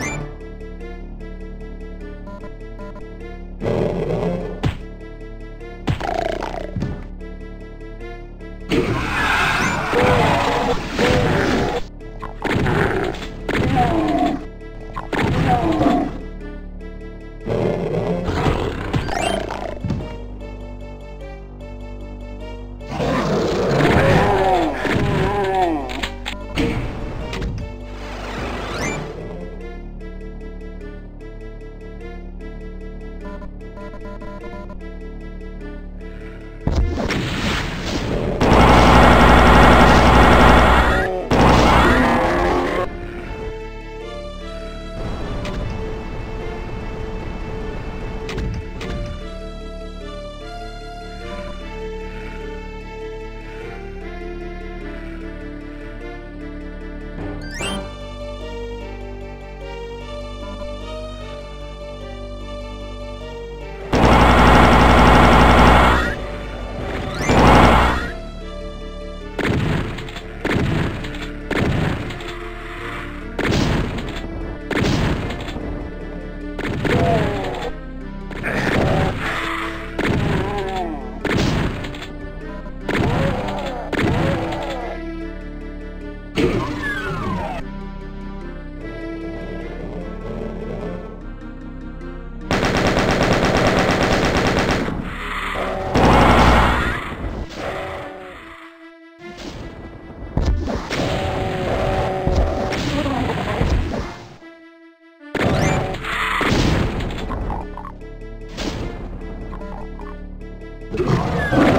you Oh, my God.